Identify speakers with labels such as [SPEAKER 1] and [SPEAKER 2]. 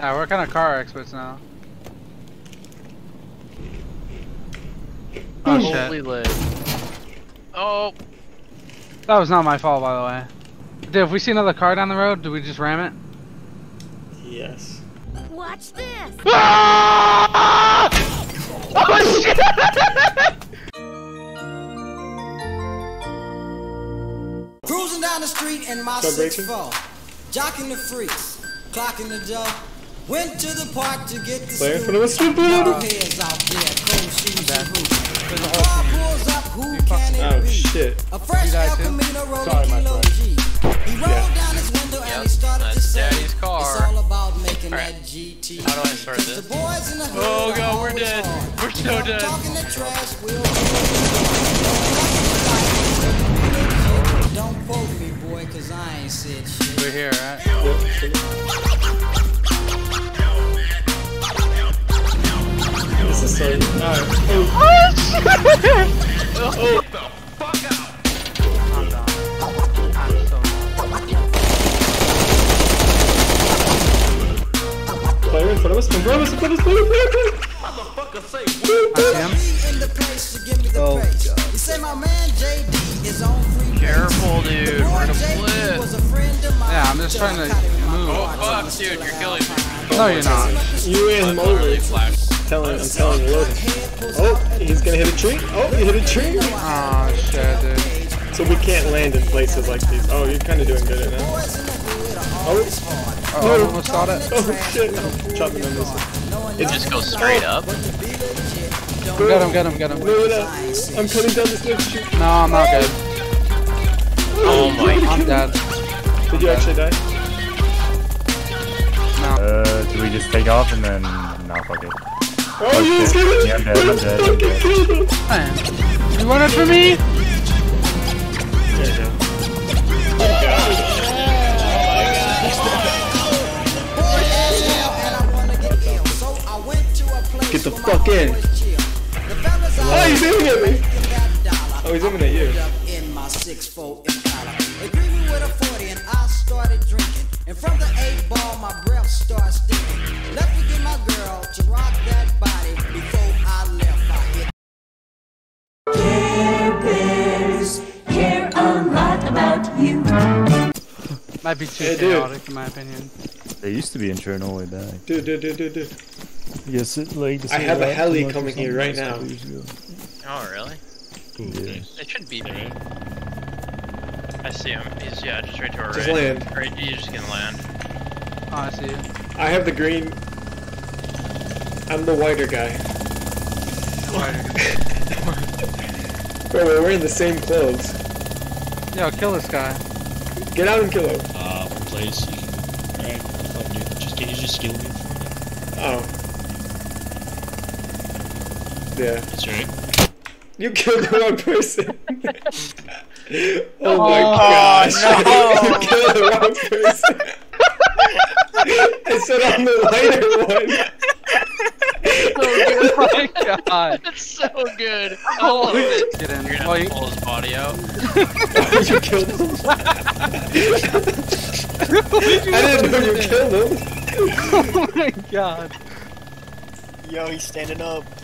[SPEAKER 1] Yeah, we're kind of car experts now. Oh
[SPEAKER 2] Holy
[SPEAKER 1] shit.
[SPEAKER 2] lit. Oh,
[SPEAKER 1] That was not my fault, by the way. Dude, if we see another car down the road, do we just ram it?
[SPEAKER 3] Yes.
[SPEAKER 4] Watch this.
[SPEAKER 1] Ah! Oh shit!
[SPEAKER 5] Cruising down the street in my
[SPEAKER 3] Start
[SPEAKER 5] six
[SPEAKER 3] breaking?
[SPEAKER 5] four, jocking the freaks, clocking the dough. Went to the park to get the
[SPEAKER 3] Play in
[SPEAKER 5] scoop.
[SPEAKER 3] front of a
[SPEAKER 5] out there, cold shoes and boots. Car pulls up, who can it
[SPEAKER 3] Oh shit.
[SPEAKER 5] A fresh
[SPEAKER 1] You guys
[SPEAKER 5] El
[SPEAKER 1] too?
[SPEAKER 5] Camino rolled
[SPEAKER 3] Sorry,
[SPEAKER 5] a
[SPEAKER 3] my
[SPEAKER 5] kilo
[SPEAKER 3] friend.
[SPEAKER 5] G. He rolled down his window and he started to say,
[SPEAKER 2] Daddy's car.
[SPEAKER 5] It's all about making
[SPEAKER 2] Alright.
[SPEAKER 5] that GT.
[SPEAKER 2] How do I start
[SPEAKER 5] 'Cause
[SPEAKER 2] this?
[SPEAKER 5] The boys in the hood
[SPEAKER 2] Oh, God, we're dead.
[SPEAKER 5] hard.
[SPEAKER 2] We're so
[SPEAKER 5] If I'm
[SPEAKER 2] dead.
[SPEAKER 5] Talking the trash, we'll Don't quote me, boy, cause I ain't said shit.
[SPEAKER 1] We're here, right?
[SPEAKER 3] This is so. Alright. Oh,
[SPEAKER 1] I'm done. I'm so
[SPEAKER 3] player in front of us. In front of us. In front of us. Player, player, player.
[SPEAKER 1] I see him.
[SPEAKER 5] in the place to give the
[SPEAKER 3] Oh,
[SPEAKER 5] praise. You say my man JD is on free
[SPEAKER 2] careful, dude.
[SPEAKER 5] The boy
[SPEAKER 2] We're gonna flip.
[SPEAKER 5] a friend.
[SPEAKER 1] Yeah, I'm just trying to move.
[SPEAKER 2] Oh, fuck, dude, you're killing me.
[SPEAKER 1] No, you're not.
[SPEAKER 3] You and him
[SPEAKER 2] Literally flash.
[SPEAKER 3] Telling, I'm telling you, loading. Oh, he's gonna hit a tree. Oh, he hit a tree.
[SPEAKER 1] Oh shit, dude.
[SPEAKER 3] So we can't land in places like these. Oh, you're kind of doing good right now. Oh,
[SPEAKER 1] Oh, I almost got it.
[SPEAKER 3] oh shit. I'm Chopping on this one.
[SPEAKER 2] It just goes straight up.
[SPEAKER 1] Get him, get him, get him.
[SPEAKER 3] Move it up. I'm cutting down this next tree.
[SPEAKER 1] No, I'm not good.
[SPEAKER 2] Oh my.
[SPEAKER 1] I'm dead.
[SPEAKER 3] Did you actually die?
[SPEAKER 1] No.
[SPEAKER 6] Uh, do we just take off and then... No, fuck it.
[SPEAKER 3] Oh, you just
[SPEAKER 6] shit.
[SPEAKER 3] killed
[SPEAKER 6] Yeah, I'm
[SPEAKER 3] him.
[SPEAKER 6] dead, I'm dead,
[SPEAKER 3] Fucking
[SPEAKER 6] dead.
[SPEAKER 3] killed him.
[SPEAKER 1] Man. You want it for me?
[SPEAKER 3] There you go. Get the fuck in. Oh, he's aiming at me. Oh, he's aiming at you.
[SPEAKER 5] In my 6'4 Impala. Agree with a 40 and I started drinking. And from the 8 ball, my breath started stinking.
[SPEAKER 1] Might be too
[SPEAKER 3] Hey, dude.
[SPEAKER 1] chaotic in my opinion.
[SPEAKER 6] They used to be in Chernobyl way back.
[SPEAKER 3] Dude, dude, dude, dude, dude.
[SPEAKER 6] Yes, it, like
[SPEAKER 3] I have a heli coming here right now.
[SPEAKER 2] Oh, really?
[SPEAKER 6] Yeah.
[SPEAKER 2] It should be there. I see him. He's, yeah, just right to our
[SPEAKER 3] Just
[SPEAKER 2] right.
[SPEAKER 3] land.
[SPEAKER 2] Right, he's just gonna land.
[SPEAKER 1] Oh, I see you.
[SPEAKER 3] I have the green. I'm the whiter guy. Bro, we're wearing the same clothes.
[SPEAKER 1] Yo, kill this guy.
[SPEAKER 3] Get out and kill him.
[SPEAKER 7] Uh, place. Alright, fuck dude. Just can you just kill me?
[SPEAKER 3] Oh. Yeah.
[SPEAKER 7] That's right.
[SPEAKER 3] You killed the wrong person. oh my
[SPEAKER 1] Oh,
[SPEAKER 3] gosh.
[SPEAKER 1] no.
[SPEAKER 3] you killed the wrong person. I said I'm the lighter one.
[SPEAKER 1] Oh my god.
[SPEAKER 2] That's so good. I love it.
[SPEAKER 1] Get in.
[SPEAKER 2] You're gonna
[SPEAKER 1] Oh,
[SPEAKER 2] have
[SPEAKER 1] you,
[SPEAKER 2] pull his body out.
[SPEAKER 3] you killed him. I didn't know you killed him.
[SPEAKER 1] oh my god.
[SPEAKER 7] Yo, he's standing up.